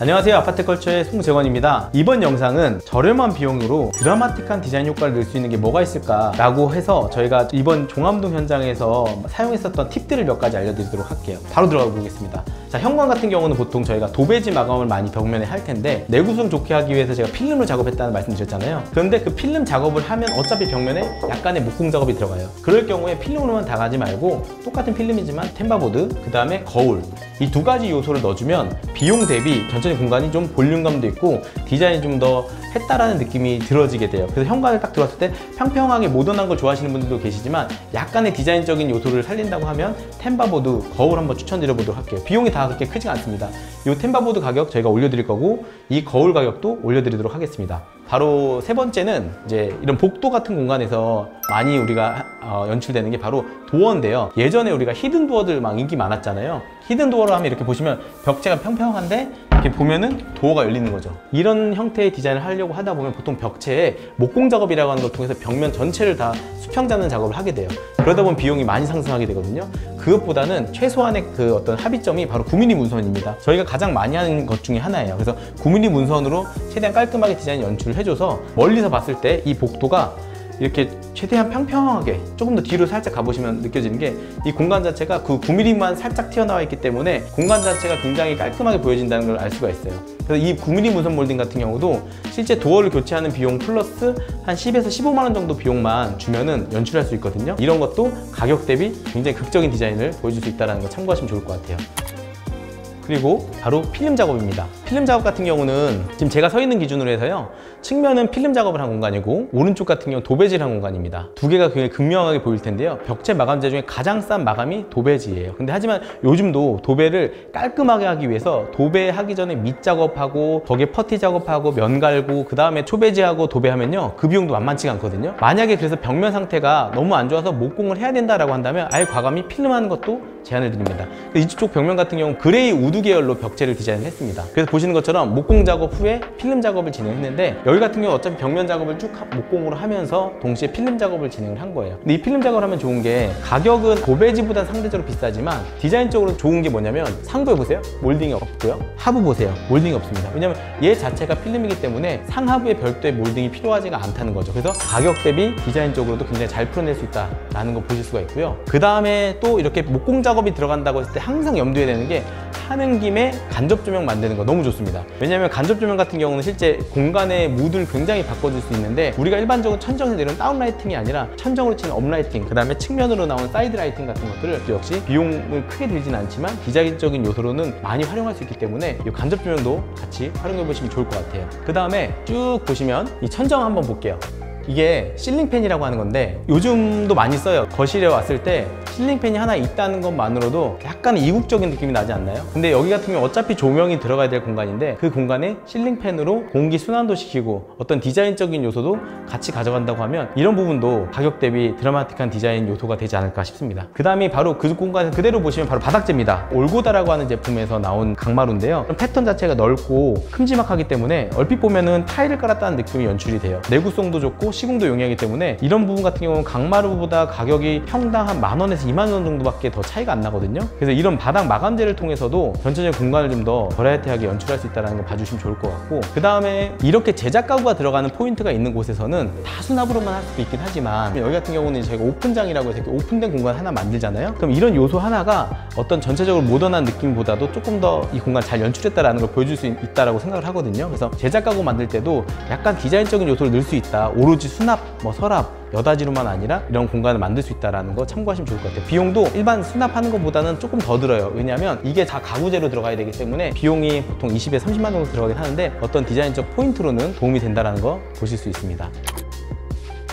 안녕하세요. 아파트컬처의 송재원입니다. 이번 영상은 저렴한 비용으로 드라마틱한 디자인 효과를 낼 수 있는 게 뭐가 있을까 라고 해서 저희가 이번 종암동 현장에서 사용했었던 팁들을 몇 가지 알려드리도록 할게요. 바로 들어가 보겠습니다 자 현관 같은 경우는 보통 저희가 도배지 마감을 많이 벽면에 할 텐데 내구성 좋게 하기 위해서 제가 필름을 작업했다는 말씀 드렸잖아요. 그런데 그 필름 작업을 하면 어차피 벽면에 약간의 목공 작업이 들어가요. 그럴 경우에 필름으로만 다 가지 말고 똑같은 필름이지만 템바보드 그 다음에 거울 이 두 가지 요소를 넣어주면 비용 대비 전체적인 공간이 좀 볼륨감도 있고 디자인이 좀더 했다라는 느낌이 들어지게 돼요. 그래서 현관을 딱 들어왔을 때 평평하게 모던한 걸 좋아하시는 분들도 계시지만 약간의 디자인적인 요소를 살린다고 하면 tambour board 거울 한번 추천드려 보도록 할게요. 비용이 다 그렇게 크지 않습니다. 이 tambour board 가격 저희가 올려드릴 거고 이 거울 가격도 올려드리도록 하겠습니다 바로 세 번째는 이제 이런 복도 같은 공간에서 많이 우리가 어, 연출되는 게 바로 도어인데요. 예전에 우리가 hidden door들 막 인기 많았잖아요. hidden door를 하면 이렇게 보시면 벽체가 평평한데 이렇게 보면은 도어가 열리는 거죠. 이런 형태의 디자인을 하려고 하다 보면 보통 벽체에 목공 작업이라고 하는 걸 통해서 벽면 전체를 다 수평 잡는 작업을 하게 돼요. 그러다 보면 비용이 많이 상승하게 되거든요 그것보다는 최소한의 그 어떤 합의점이 바로 9mm 문선입니다. 저희가 가장 많이 하는 것 중에 하나예요. 그래서 9mm 문선으로 최대한 깔끔하게 디자인 연출을 해줘서 멀리서 봤을 때 이 복도가 이렇게 최대한 평평하게 조금 더 뒤로 살짝 가보시면 느껴지는 게 이 공간 자체가 그 9mm만 살짝 튀어나와 있기 때문에 공간 자체가 굉장히 깔끔하게 보여진다는 걸 알 수가 있어요. 그래서 이 9mm 문선 몰딩 같은 경우도 실제 도어를 교체하는 비용 플러스 한 10에서 15만 원 정도 비용만 주면은 연출할 수 있거든요. 이런 것도 가격 대비 굉장히 극적인 디자인을 보여줄 수 있다는 거 참고하시면 좋을 것 같아요. 그리고 바로 필름 작업입니다 필름 작업 같은 경우는 지금 제가 서 있는 기준으로 해서요. 측면은 필름 작업을 한 공간이고 오른쪽 같은 경우는 도배질 한 공간입니다. 두 개가 굉장히 극명하게 보일 텐데요. 벽체 마감재 중에 가장 싼 마감이 도배지예요. 근데 하지만 요즘도 도배를 깔끔하게 하기 위해서 도배하기 전에 밑 작업하고 거기에 퍼티 작업하고 면 갈고 그 다음에 초배지하고 도배하면요. 그 비용도 만만치가 않거든요. 만약에 그래서 벽면 상태가 너무 안 좋아서 목공을 해야 된다라고 한다면 아예 과감히 필름하는 것도 제안을 드립니다. 이쪽 벽면 같은 경우 는 gray wood 계열로 벽체를 디자인을 했습니다. 그래서 보시 는 것처럼 목공 작업 후에 필름 작업을 진행했는데 여기 같은 경우 어차피 벽면 작업을 쭉 목공으로 하면서 동시에 필름 작업을 진행을 한 거예요. 근데 이 필름 작업을 하면 좋은 게 가격은 도배지보다 상대적으로 비싸지만 디자인적으로 좋은 게 뭐냐면 상부에 보세요. 몰딩이 없고요. 하부 보세요. 몰딩이 없습니다. 왜냐면 얘 자체가 필름이기 때문에 상하부에 별도의 몰딩이 필요하지가 않다는 거죠. 그래서 가격 대비 디자인적으로도 굉장히 잘 풀어낼 수 있다라는 거 보실 수가 있고요. 그 다음에 또 이렇게 목공 작업이 들어간다고 했을 때 항상 염두에 되는 게 하는 김에 간접 조명 만드는 거 너무 좋습니다. 왜냐하면 간접 조명 같은 경우는 실제 공간의 무드를 굉장히 바꿔줄 수 있는데 우리가 일반적으로 천정에서 내는 down lighting이 아니라 천정으로 치는 up lighting 그 다음에 측면으로 나오는 side lighting 같은 것들을 역시 비용을 크게 들진 않지만 디자인적인 요소로는 많이 활용할 수 있기 때문에 이 간접 조명도 같이 활용해 보시면 좋을 것 같아요. 그 다음에 쭉 보시면 이 천정 한번 볼게요 이게 실링팬이라고 하는 건데 요즘도 많이 써요. 거실에 왔을 때 실링팬이 하나 있다는 것만으로도 약간 이국적인 느낌이 나지 않나요? 근데 여기 같은 경우 어차피 조명이 들어가야 될 공간인데 그 공간에 실링팬으로 공기 순환도 시키고 어떤 디자인적인 요소도 같이 가져간다고 하면 이런 부분도 가격 대비 드라마틱한 디자인 요소가 되지 않을까 싶습니다. 그 다음이 바로 그 공간을 그대로 보시면 바로 바닥재입니다. 올고다라고 하는 제품에서 나온 강마루인데요. 패턴 자체가 넓고 큼지막하기 때문에 얼핏 보면은 타일을 깔았다는 느낌이 연출이 돼요. 내구성도 좋고 시공도 용이하기 때문에 이런 부분 같은 경우는 강마루보다 가격이 평당 한 만 원에서 2만 원 정도밖에 더 차이가 안 나거든요. 그래서 이런 바닥 마감재를 통해서도 전체적인 공간을 좀 더 버라이어티하게 연출할 수 있다는 걸 봐주시면 좋을 것 같고 그 다음에 이렇게 제작 가구가 들어가는 포인트가 있는 곳에서는 다 수납으로만 할 수도 있긴 하지만 여기 같은 경우는 저희가 오픈장이라고 해서 이렇게 오픈된 공간 하나 만들잖아요. 그럼 이런 요소 하나가 어떤 전체적으로 모던한 느낌보다도 조금 더 이 공간 잘 연출했다라는 걸 보여줄 수 있다라고 생각을 하거든요. 그래서 제작 가구 만들 때도 약간 디자인적인 요소를 넣을 수 있다. 오로지 수납, 뭐 서랍 여닫이로만 아니라 이런 공간을 만들 수 있다는 거 참고하시면 좋을 것 같아요. 비용도 일반 수납하는 것보다는 조금 더 들어요. 왜냐하면 이게 다 가구재로 들어가야 되기 때문에 비용이 보통 20에 30만 정도 들어가긴 하는데 어떤 디자인적 포인트로는 도움이 된다는 거 보실 수 있습니다.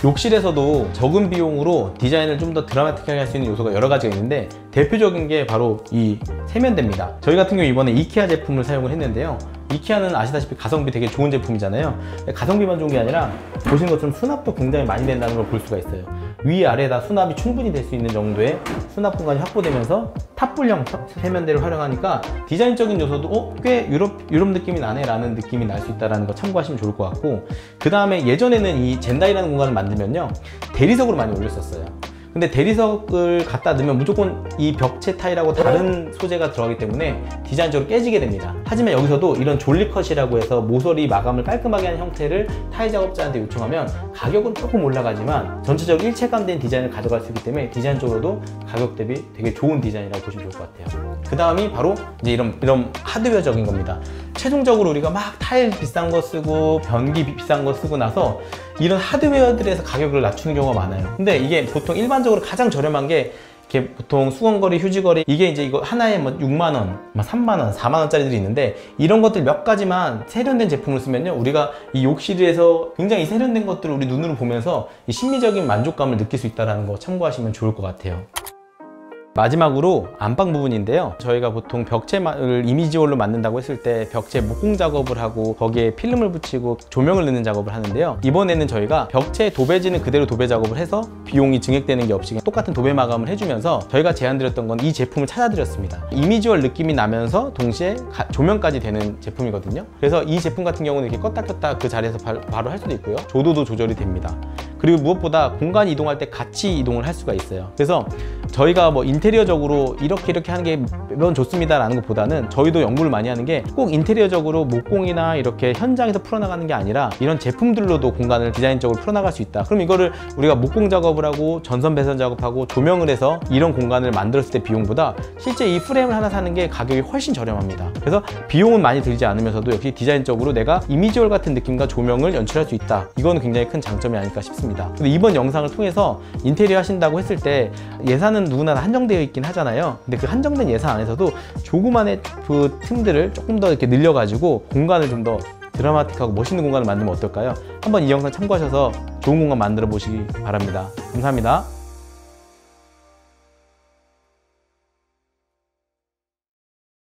욕실에서도 적은 비용으로 디자인을 좀 더 드라마틱하게 할 수 있는 요소가 여러 가지가 있는데 대표적인 게 바로 이 세면대입니다. 저희 같은 경우 이번에 이케아 제품을 사용을 했는데요 이케아는 아시다시피 가성비 되게 좋은 제품이잖아요. 가성비만 좋은 게 아니라 보시는 것처럼 수납도 굉장히 많이 된다는 걸 볼 수가 있어요. 위아래 다 수납이 충분히 될 수 있는 정도의 수납 공간이 확보되면서 탑불형 세면대를 활용하니까 디자인적인 요소도 어? 꽤 유럽, 유럽 느낌이 나네 라는 느낌이 날 수 있다는 거 참고하시면 좋을 것 같고 그 다음에 예전에는 이 젠다이라는 공간을 만들면요 대리석으로 많이 올렸었어요 근데 대리석을 갖다 넣으면 무조건 이 벽체 타일하고 다른 소재가 들어가기 때문에 디자인적으로 깨지게 됩니다. 하지만 여기서도 이런 졸리컷이라고 해서 모서리 마감을 깔끔하게 한 형태를 타일 작업자한테 요청하면 가격은 조금 올라가지만 전체적으로 일체감된 디자인을 가져갈 수 있기 때문에 디자인적으로도 가격 대비 되게 좋은 디자인이라고 보시면 좋을 것 같아요. 그 다음이 바로 이제 이런, 이런 하드웨어적인 겁니다. 최종적으로 우리가 막 타일 비싼 거 쓰고 변기 비- 비싼 거 쓰고 나서 이런 하드웨어들에서 가격을 낮추는 경우가 많아요. 근데 이게 보통 일반적으로 가장 저렴한 게 이렇게 보통 수건거리, 휴지거리 이게 이제 이거 하나에 뭐 6만 원, 막 3만 원, 4만 원짜리들이 있는데 이런 것들 몇 가지만 세련된 제품을 쓰면요 우리가 이 욕실에서 굉장히 세련된 것들을 우리 눈으로 보면서 이 심리적인 만족감을 느낄 수 있다는 거 참고하시면 좋을 것 같아요. 마지막으로 안방 부분인데요. 저희가 보통 벽체를 이미지홀로 만든다고 했을 때 벽체 목공 작업을 하고 거기에 필름을 붙이고 조명을 넣는 작업을 하는데요. 이번에는 저희가 벽체 도배지는 그대로 도배 작업을 해서 비용이 증액되는 게 없이 똑같은 도배 마감을 해주면서 저희가 제안드렸던 건 이 제품을 찾아드렸습니다. 이미지홀 느낌이 나면서 동시에 가- 조명까지 되는 제품이거든요. 그래서 이 제품 같은 경우는 이렇게 껐다 켰다 그 자리에서 바, 바로 할 수도 있고요. 조도도 조절이 됩니다. 그리고 무엇보다 공간 이동할 때 같이 이동을 할 수가 있어요. 그래서 저희가 뭐 인테리어적으로 이렇게 이렇게 하는 게 매번 좋습니다라는 것보다는 저희도 연구를 많이 하는 게 꼭 인테리어적으로 목공이나 이렇게 현장에서 풀어나가는 게 아니라 이런 제품들로도 공간을 디자인적으로 풀어나갈 수 있다. 그럼 이거를 우리가 목공 작업을 하고 전선 배선 작업하고 조명을 해서 이런 공간을 만들었을 때 비용보다 실제 이 프레임을 하나 사는 게 가격이 훨씬 저렴합니다. 그래서 비용은 많이 들지 않으면서도 역시 디자인적으로 내가 이미지홀 같은 느낌과 조명을 연출할 수 있다. 이거는 굉장히 큰 장점이 아닐까 싶습니다. 근데 이번 영상을 통해서 인테리어 하신다고 했을 때 예산은 누구나 다 한정되어 있긴 하잖아요. 근데 그 한정된 예산 안에서도 조그만의 그 틈들을 조금 더 이렇게 늘려가지고 공간을 좀 더 드라마틱하고 멋있는 공간을 만들면 어떨까요? 한번 이 영상 참고하셔서 좋은 공간 만들어 보시기 바랍니다. 감사합니다.